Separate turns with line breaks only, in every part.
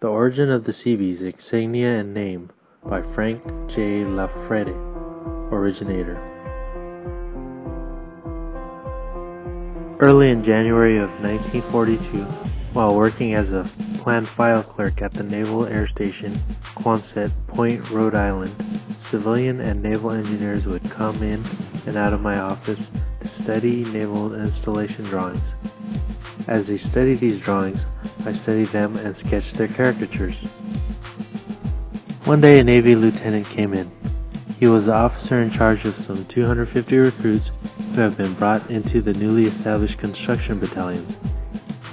The Origin of the Seabees, Insignia and Name by Frank J. Iafrate, Originator. Early in January of 1942, while working as a plant file clerk at the Naval Air Station, Quonset Point, Rhode Island, civilian and naval engineers would come in and out of my office to study naval installation drawings. As they studied these drawings, I studied them and sketched their caricatures. One day a Navy lieutenant came in. He was the officer in charge of some 250 recruits who have been brought into the newly established construction battalions.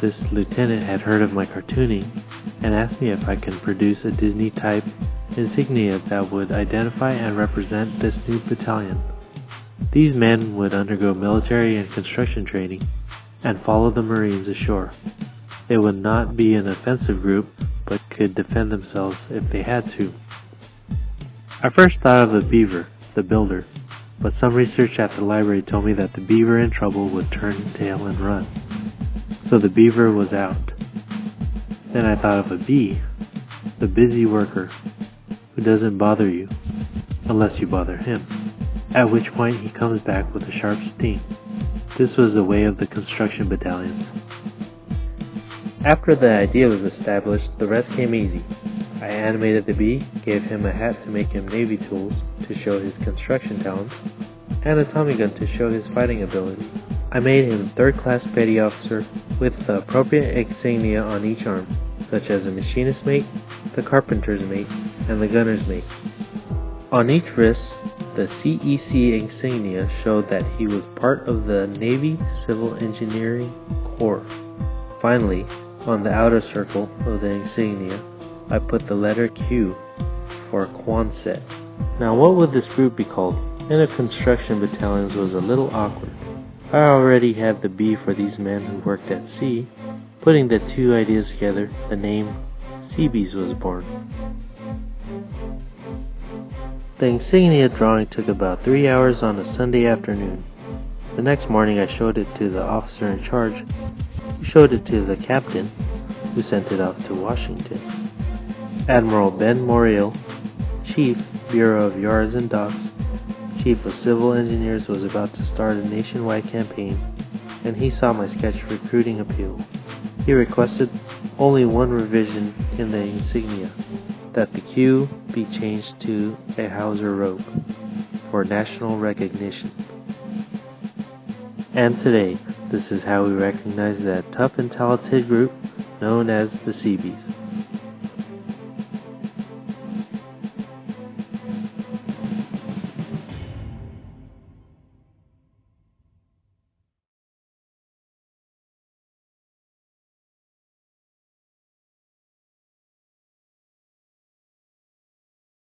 This lieutenant had heard of my cartooning and asked me if I could produce a Disney type insignia that would identify and represent this new battalion. These men would undergo military and construction training and follow the Marines ashore. They would not be an offensive group, but could defend themselves if they had to. I first thought of the beaver, the builder, but some research at the library told me that the beaver in trouble would turn tail and run. So the beaver was out. Then I thought of a bee, the busy worker, who doesn't bother you unless you bother him, at which point he comes back with a sharp sting. This was the way of the construction battalions. After the idea was established, the rest came easy. I animated the bee, gave him a hat to make him Navy tools to show his construction talents, and a Tommy gun to show his fighting ability. I made him third class petty officer with the appropriate insignia on each arm, such as the machinist mate, the carpenter's mate, and the gunner's mate. On each wrist the CEC insignia showed that he was part of the Navy Civil Engineering Corps. Finally, on the outer circle of the insignia, I put the letter Q for Quonset. Now, what would this group be called? In a construction battalions was a little awkward. I already had the B for these men who worked at sea. Putting the two ideas together, the name Seabees was born. The insignia drawing took about three hours on a Sunday afternoon. The next morning I showed it to the officer in charge, showed it to the captain, who sent it off to Washington. Admiral Ben Moreell, Chief, Bureau of Yards and Docks, Chief of Civil Engineers, was about to start a nationwide campaign, and he saw my sketch recruiting appeal. He requested only one revision in the insignia that the Q be changed to a hawser rope for national recognition. And today, this is how we recognize that tough and talented group known as the Seabees.